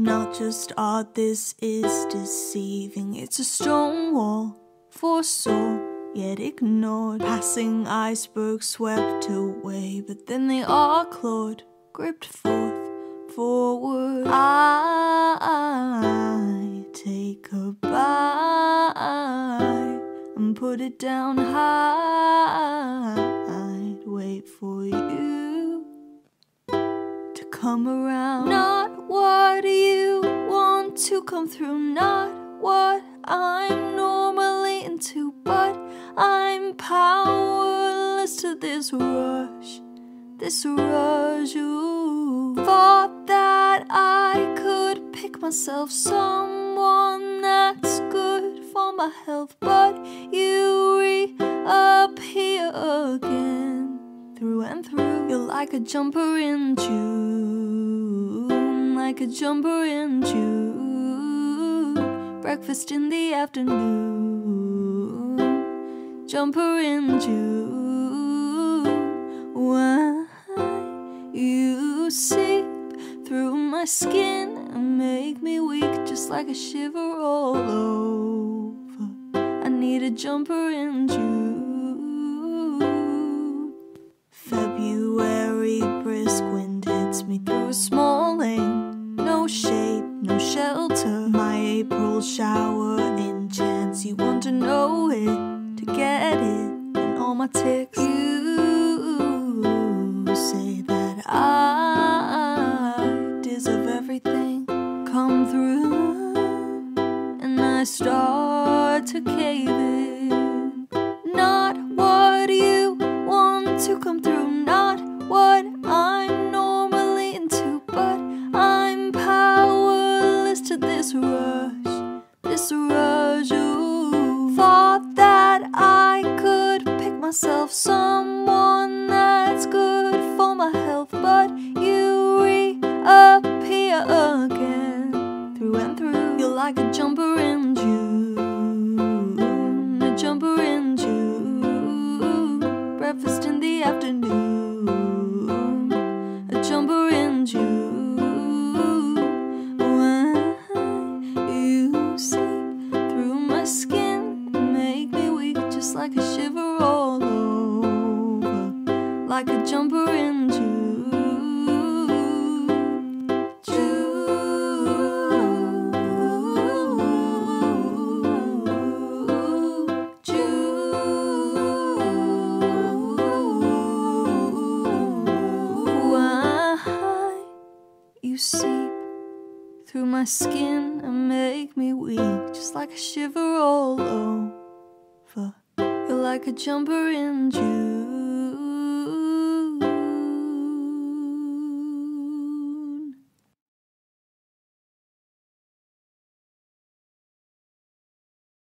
Not just art, this is deceiving. It's a stone wall, foresaw, yet ignored. Passing icebergs swept away, but then they are clawed, gripped forth, forward. I take a bite and put it down high. I'd wait for you to come around. Not through, not what I'm normally into, but I'm powerless to this rush, this rush. You thought that I could pick myself someone that's good for my health, but you reappear again through and through. You're like a jumper in June, like a jumper in June. Breakfast in the afternoon, jumper in June. Why you seep through my skin and make me weak, just like a shiver all over. I need a jumper in June. February brisk wind hits me through a small lane. No shade, no shelter. My April shower enchants. You want to know it to get it, and all my ticks. You say that I deserve everything. Come through, and I start to cave in. This rush, this rush. You thought that I could pick myself someone that's good for my health, but you reappear again through and through. You're like a jumper in June, a jumper in June. Breakfast in the afternoon, skin, make me weak, just like a shiver all over, like a jumper in. Why ah, you seep through my skin and make me weak, just like a shiver all over. You're like a jumper in June.